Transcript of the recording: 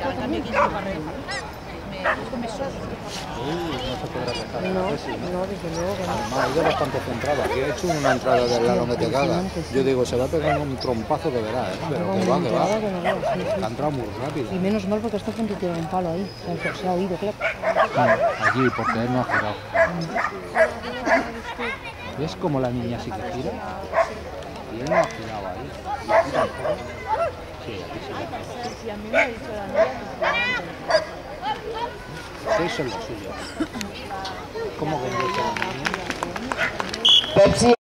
quién se lo barre. Me. Uy, no. No, desde luego que no. Además, ha ido bastante centrado. Aquí ha hecho una entrada del lado que te caga. Yo digo, se va a pegar un trompazo que verá, ¿eh? Pero que va, que va. Ha entrado muy rápido. Y menos mal porque está frente tiene un palo ahí. Se, ha oído, claro. Allí, porque él no ha girado. ¿Ves cómo la niña sí que gira? Y él no ha girado ahí. Sí, a mí me ha dicho la niña que Seis son los suyos. ¿Cómo la niña?